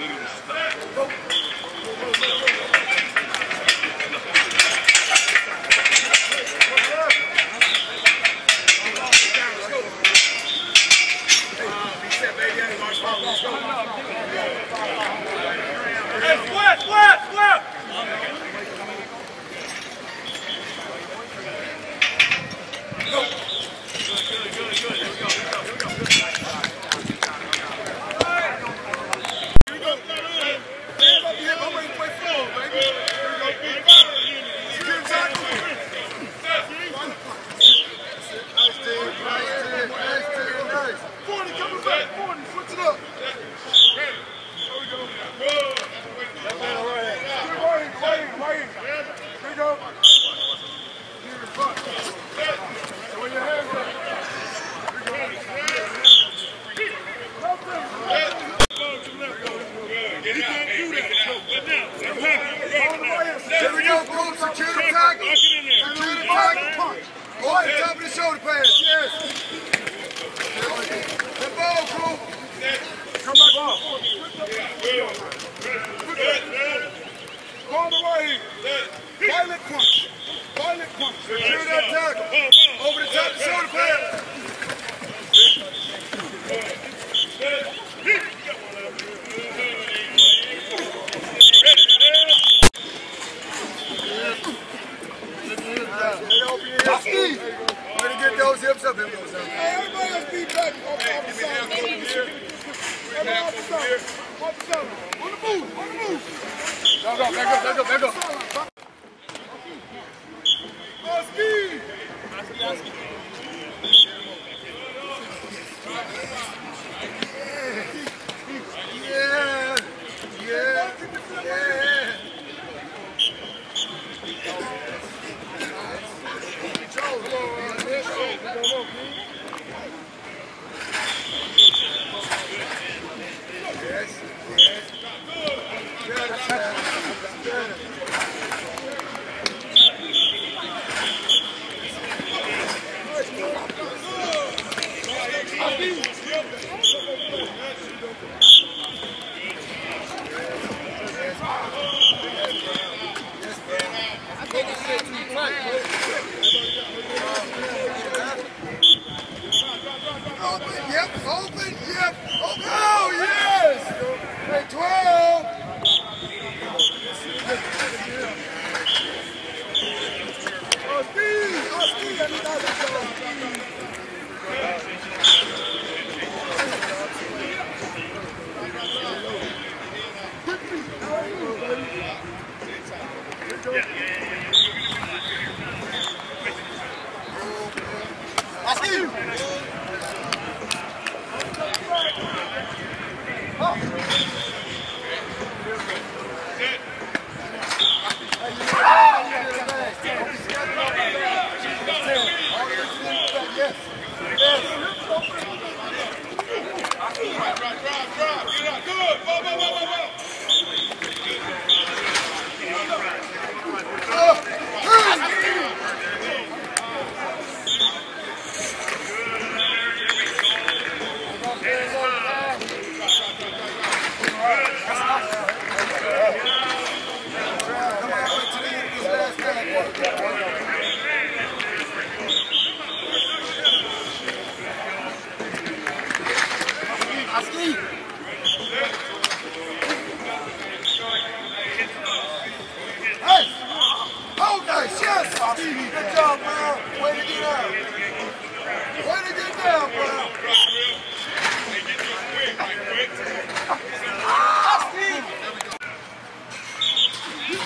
little stuff. go, let go, let go, let go. Aski! Aski, Aski.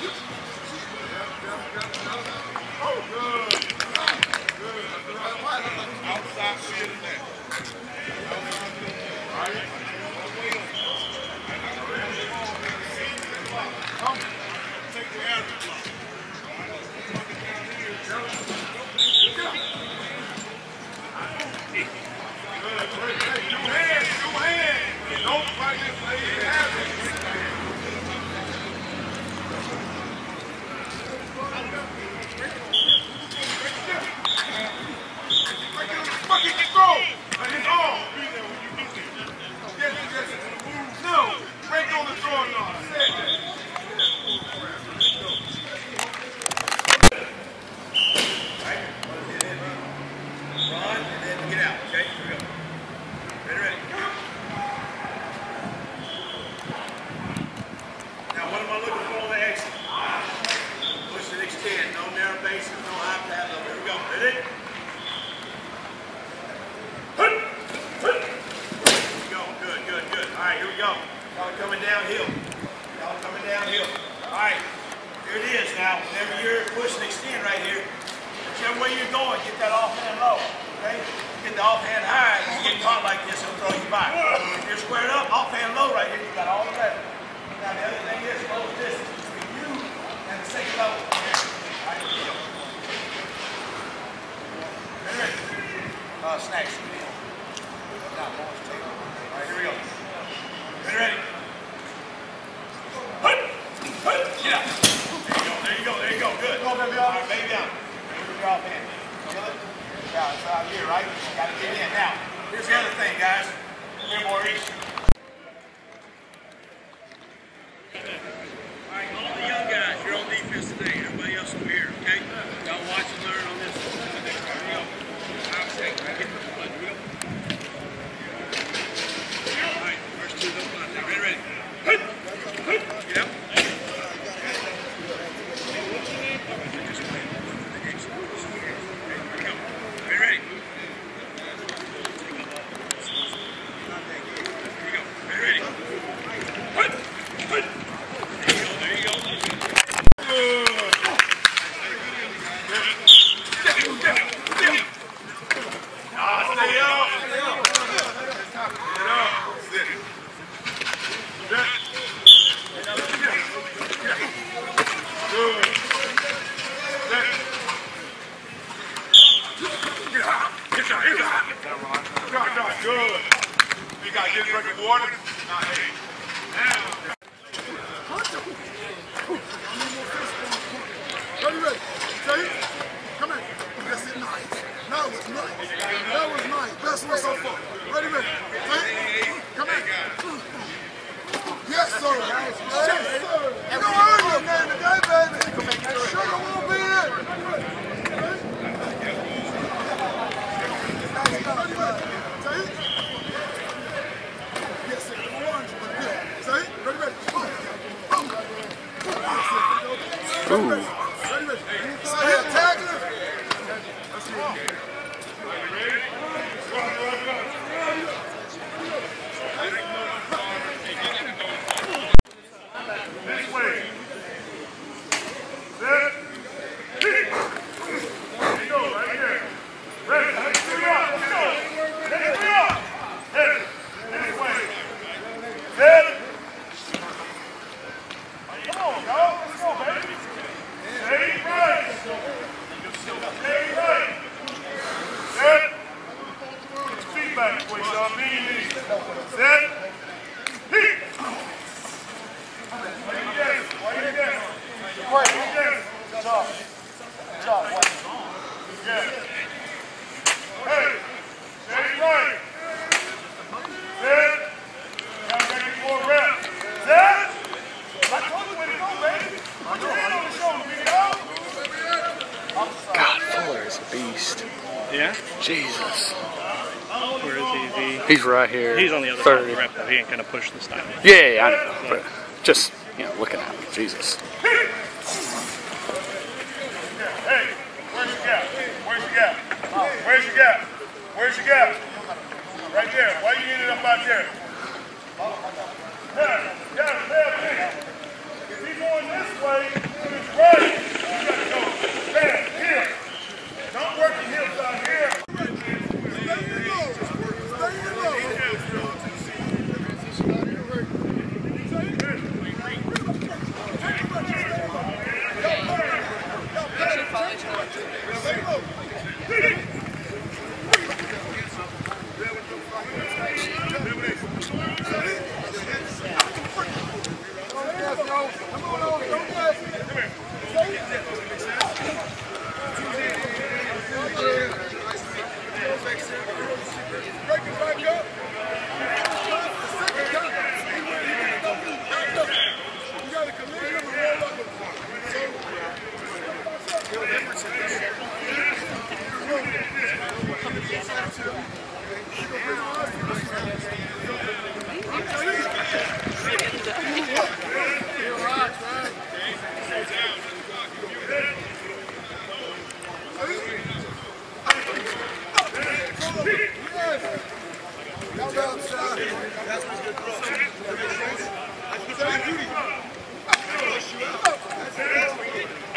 Thank you. right, here we go. Y'all coming downhill. Y'all coming downhill. All right, here it is now. Whenever you're pushing extend right here, whichever way you're going, get that offhand low, okay? Get the offhand high, you get caught like this, it'll throw you back. If you're squared up, offhand low right here, you got all the leverage. Now the other thing is, close distance between you and the second level. Right, here we. Uh, snacks. Not. Out here, right? You gotta get in. Now, here's the other thing, guys. Here, Maurice. All right, all the young guys, you're on defense today. Everybody else over here, okay? Y'all watch and learn on this. Here we go. I'll take it. Get the foot. Here we go. All right, first two, don't fly down. Ready, ready. Hut! Hut! Get out. Ready, ready. Here we go. Ready, ready. Hut! Hut! There you go, there you go. Ah, stay up. Get up. Sit. Good. Sit. Get out. Get out. Get out. Good, good, good. You got to get a drink of water. Now, hey. Now. Ready, ready. Say, come in. That's it, nice. That was nice. That was nice. Best one so far. Ready, ready. Say, come in. Yes, sir. Yes, sir. You know I earn your name today, baby. Sugar won't be in. Ready, ready. Say, yes, sir. Number one. Yeah. Say, ready, ready. Boom. Boom. Yes, sir. Ready, ready. Ready, ready. Say it, tag it. Let's see. This way. Set. Hit. There you go, right there. Ready. Let's go. Let's go. Let's go. Hit. This way. Set. Come on, y'all. Let's go, baby. Stay right. Stay right. Set. Get your feet back, boy. Y'all lean in. Set. Hit. Why you dancing? Why you dancing? Why you dancing? Stop. Stop. Yeah. Hey, stay right. Set. Now make more reps. Set. I told you where to go, baby. Put your hand on the shoulder, big dog. God, Fuller is a beast. Yeah? Jesus. Where is he? Is He's right here. He's on the other side of third. the rep though. He ain't gonna push this time. Yeah, yeah, I know. But just, you know, looking at him. Jesus. Hey, where's your gap? Where's your gap? Where's your gap? Where's your gap? Right there. Why you ended up out there? Yeah, yeah, yeah, If he's going this way to his right, you got to go back here. Don't work the hips out here. Stay in low. Stay in low. Come on, on. Don't miss. Break it back up. The second time, he went- he went up, back up. You gotta commit him and roll up with him. Y'all down, son. That's what's good throw. That's beauty. Push you out. That's it.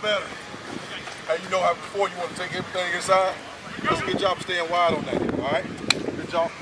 better. And you know how before you want to take everything inside. That's good job staying wide on that. All right. Good job.